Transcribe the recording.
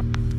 out.